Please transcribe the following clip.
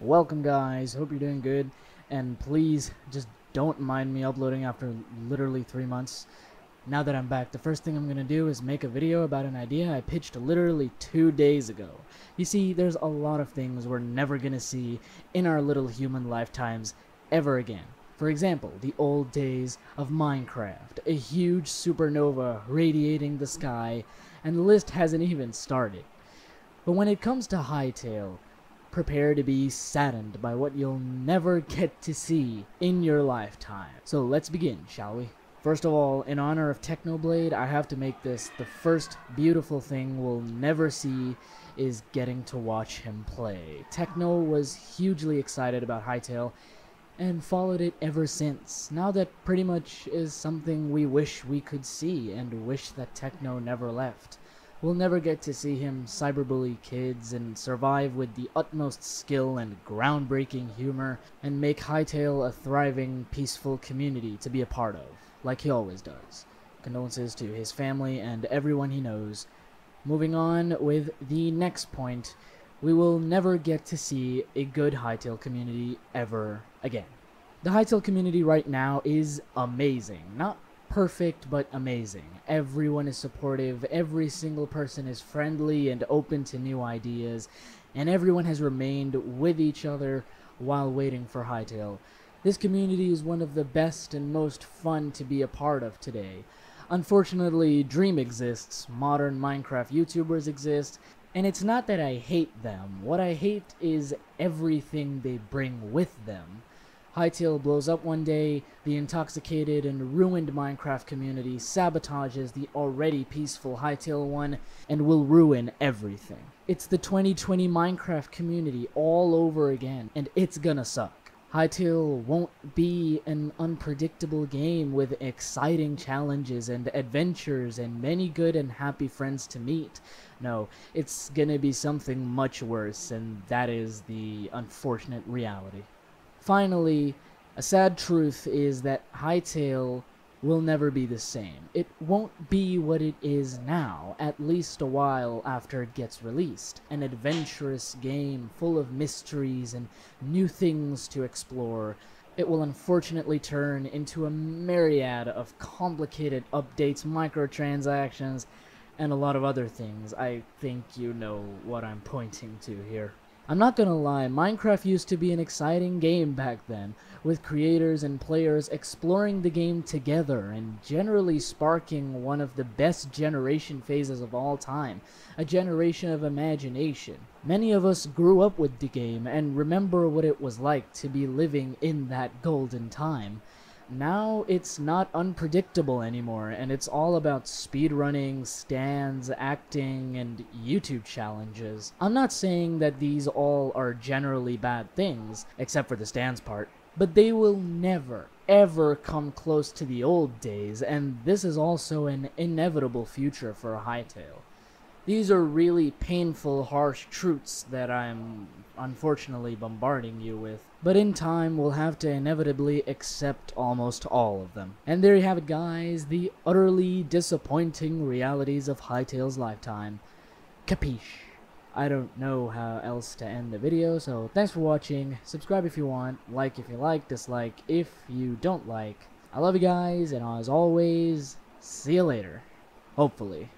Welcome, guys. Hope you're doing good. And please, just don't mind me uploading after literally three months. Now that I'm back, the first thing I'm going to do is make a video about an idea I pitched literally two days ago. You see, there's a lot of things we're never going to see in our little human lifetimes ever again. For example, the old days of Minecraft, a huge supernova radiating the sky, and the list hasn't even started. But when it comes to Hytale, prepare to be saddened by what you'll never get to see in your lifetime. So let's begin, shall we? First of all, in honor of Technoblade, I have to make this the first beautiful thing we'll never see is getting to watch him play. Techno was hugely excited about Hytale and followed it ever since. Now that pretty much is something we wish we could see and wish that Techno never left. We'll never get to see him cyberbully kids and survive with the utmost skill and groundbreaking humor and make Hytale a thriving, peaceful community to be a part of, like he always does. Condolences to his family and everyone he knows. Moving on with the next point, we will never get to see a good Hytale community ever again. The Hytale community right now is amazing. Not perfect but amazing. Everyone is supportive, every single person is friendly and open to new ideas, and everyone has remained with each other while waiting for Hytale. This community is one of the best and most fun to be a part of today. Unfortunately, Dream exists, modern Minecraft YouTubers exist, and it's not that I hate them. What I hate is everything they bring with them. Hytale blows up one day, the intoxicated and ruined Minecraft community sabotages the already peaceful Hytale one, and will ruin everything. It's the 2020 Minecraft community all over again, and it's gonna suck. Hytale won't be an unpredictable game with exciting challenges and adventures and many good and happy friends to meet. No, it's gonna be something much worse, and that is the unfortunate reality. Finally, a sad truth is that Hytale will never be the same. It won't be what it is now, at least a while after it gets released. An adventurous game full of mysteries and new things to explore. It will unfortunately turn into a myriad of complicated updates, microtransactions, and a lot of other things. I think you know what I'm pointing to here. I'm not gonna lie, Minecraft used to be an exciting game back then, with creators and players exploring the game together and generally sparking one of the best generation phases of all time, a generation of imagination. Many of us grew up with the game and remember what it was like to be living in that golden time now it's not unpredictable anymore, and it's all about speedrunning, stands, acting, and YouTube challenges. I'm not saying that these all are generally bad things, except for the stands part, but they will never, ever come close to the old days, and this is also an inevitable future for Hytale. These are really painful, harsh truths that I'm unfortunately bombarding you with. But in time, we'll have to inevitably accept almost all of them. And there you have it, guys, the utterly disappointing realities of Hytale's lifetime. Capiche? I don't know how else to end the video, so thanks for watching. Subscribe if you want, like if you like, dislike if you don't like. I love you guys, and as always, see you later. Hopefully.